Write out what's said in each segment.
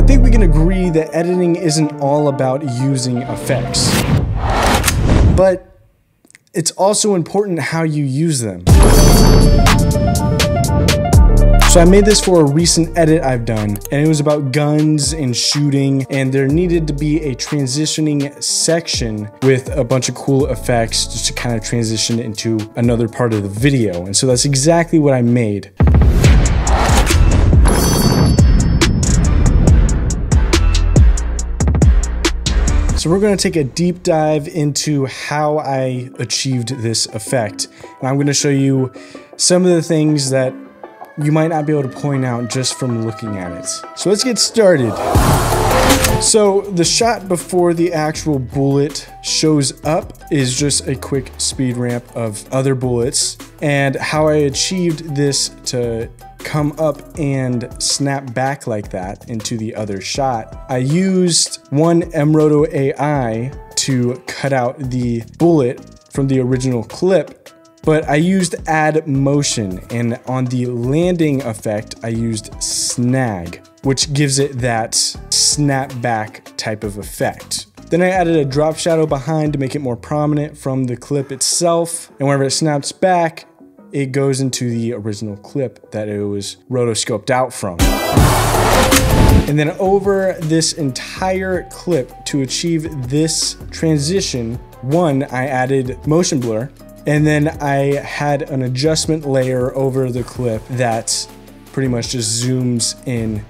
I think we can agree that editing isn't all about using effects. But it's also important how you use them. So I made this for a recent edit I've done, and it was about guns and shooting, and there needed to be a transitioning section with a bunch of cool effects just to kind of transition into another part of the video. And so that's exactly what I made. So we're going to take a deep dive into how I achieved this effect. And I'm going to show you some of the things that you might not be able to point out just from looking at it. So let's get started. So the shot before the actual bullet shows up is just a quick speed ramp of other bullets and how I achieved this to come up and snap back like that into the other shot. I used one mRoto AI to cut out the bullet from the original clip but I used add motion and on the landing effect, I used snag, which gives it that snap back type of effect. Then I added a drop shadow behind to make it more prominent from the clip itself. And whenever it snaps back, it goes into the original clip that it was rotoscoped out from. And then over this entire clip to achieve this transition, one, I added motion blur, and then I had an adjustment layer over the clip that pretty much just zooms in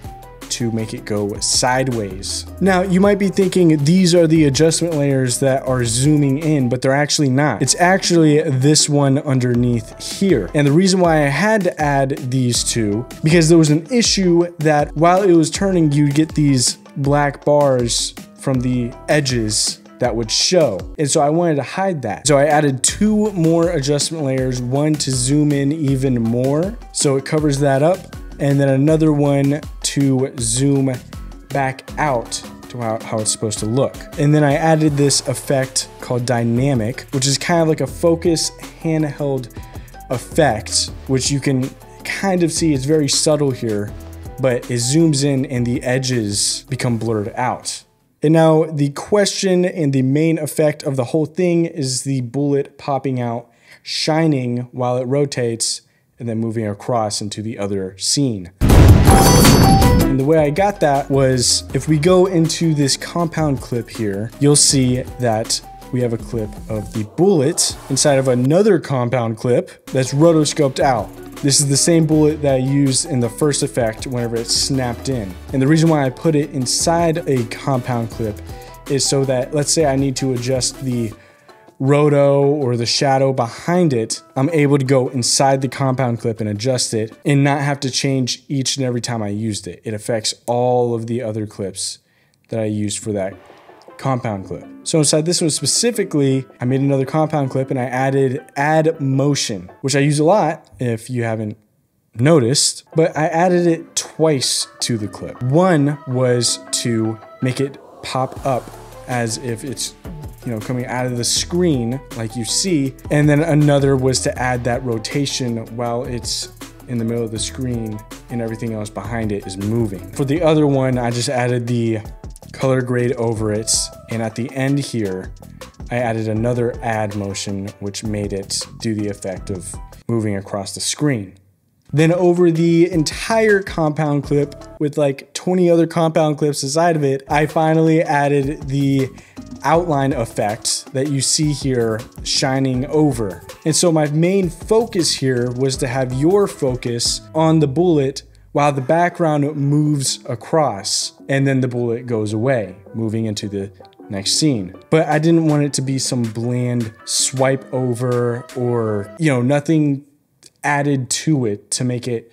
to make it go sideways. Now, you might be thinking these are the adjustment layers that are zooming in, but they're actually not. It's actually this one underneath here. And the reason why I had to add these two, because there was an issue that while it was turning, you'd get these black bars from the edges that would show. And so I wanted to hide that. So I added two more adjustment layers, one to zoom in even more. So it covers that up. And then another one to zoom back out to how, how, it's supposed to look. And then I added this effect called dynamic, which is kind of like a focus handheld effect, which you can kind of see it's very subtle here, but it zooms in and the edges become blurred out. And now the question and the main effect of the whole thing is the bullet popping out, shining while it rotates, and then moving across into the other scene. And the way I got that was if we go into this compound clip here, you'll see that we have a clip of the bullet inside of another compound clip that's rotoscoped out. This is the same bullet that I used in the first effect whenever it snapped in. And the reason why I put it inside a compound clip is so that, let's say I need to adjust the roto or the shadow behind it, I'm able to go inside the compound clip and adjust it and not have to change each and every time I used it. It affects all of the other clips that I used for that compound clip. So inside this one specifically, I made another compound clip and I added add motion, which I use a lot if you haven't noticed, but I added it twice to the clip. One was to make it pop up as if it's you know coming out of the screen like you see and then another was to add that rotation while it's in the middle of the screen and everything else behind it is moving. For the other one, I just added the color grade over it. And at the end here, I added another add motion, which made it do the effect of moving across the screen. Then over the entire compound clip with like 20 other compound clips aside of it, I finally added the outline effect that you see here shining over. And so my main focus here was to have your focus on the bullet while the background moves across and then the bullet goes away, moving into the next scene. But I didn't want it to be some bland swipe over or, you know, nothing added to it to make it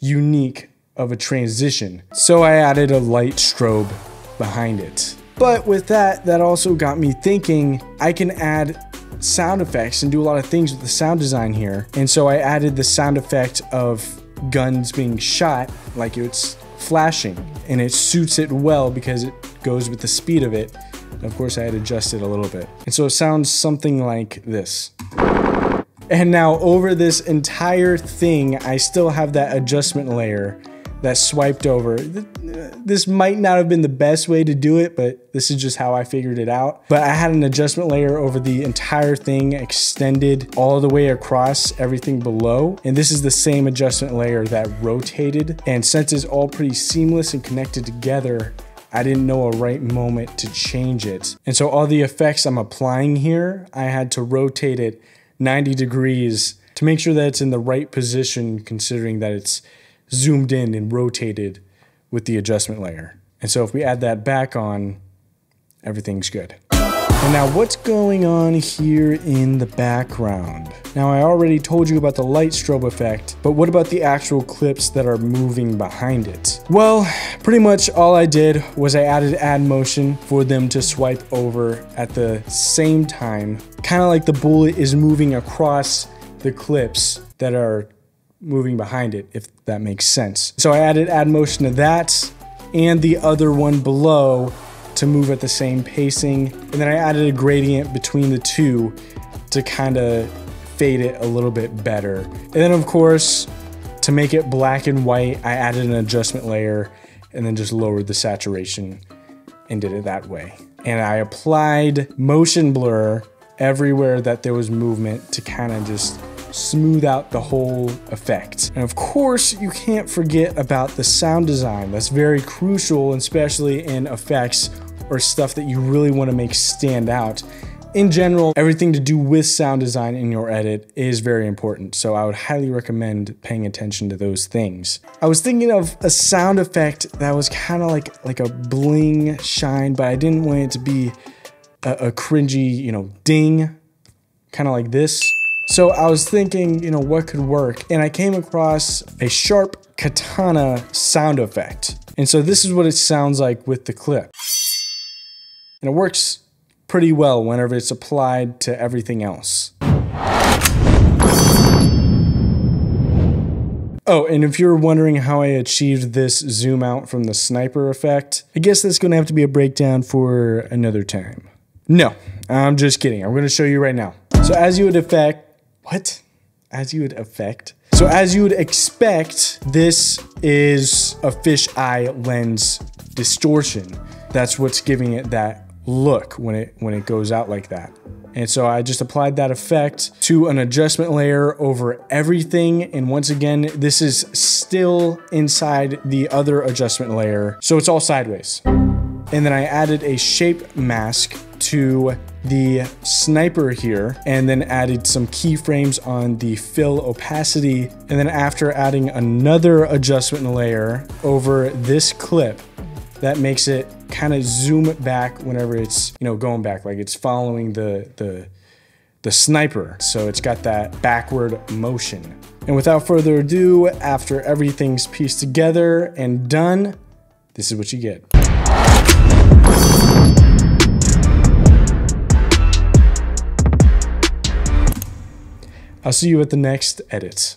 unique of a transition. So I added a light strobe behind it. But with that, that also got me thinking I can add sound effects and do a lot of things with the sound design here. And so I added the sound effect of guns being shot like it's flashing and it suits it well because it goes with the speed of it. And of course I had adjusted a little bit. And so it sounds something like this. And now over this entire thing, I still have that adjustment layer that swiped over. This might not have been the best way to do it, but this is just how I figured it out. But I had an adjustment layer over the entire thing extended all the way across everything below. And this is the same adjustment layer that rotated. And since it's all pretty seamless and connected together, I didn't know a right moment to change it. And so all the effects I'm applying here, I had to rotate it 90 degrees to make sure that it's in the right position considering that it's zoomed in and rotated with the adjustment layer. And so if we add that back on, everything's good. And now what's going on here in the background? Now I already told you about the light strobe effect, but what about the actual clips that are moving behind it? Well, pretty much all I did was I added add motion for them to swipe over at the same time, kind of like the bullet is moving across the clips that are moving behind it, if that makes sense. So I added add motion to that and the other one below to move at the same pacing. And then I added a gradient between the two to kind of fade it a little bit better. And then of course, to make it black and white, I added an adjustment layer and then just lowered the saturation and did it that way. And I applied motion blur everywhere that there was movement to kind of just smooth out the whole effect. And of course, you can't forget about the sound design. That's very crucial, especially in effects or stuff that you really want to make stand out. In general, everything to do with sound design in your edit is very important, so I would highly recommend paying attention to those things. I was thinking of a sound effect that was kind of like, like a bling shine, but I didn't want it to be a, a cringy, you know, ding, kind of like this. So I was thinking, you know, what could work? And I came across a sharp katana sound effect. And so this is what it sounds like with the clip. And it works pretty well whenever it's applied to everything else. Oh, and if you're wondering how I achieved this zoom out from the sniper effect, I guess that's gonna have to be a breakdown for another time. No, I'm just kidding. I'm gonna show you right now. So as you would affect, what? As you would affect. So as you would expect, this is a fisheye lens distortion. That's what's giving it that look when it when it goes out like that. And so I just applied that effect to an adjustment layer over everything. And once again, this is still inside the other adjustment layer. So it's all sideways. And then I added a shape mask to the sniper here and then added some keyframes on the fill opacity. And then after adding another adjustment layer over this clip, that makes it kind of zoom back whenever it's, you know, going back, like it's following the, the, the sniper. So it's got that backward motion. And without further ado, after everything's pieced together and done, this is what you get. I'll see you at the next edit.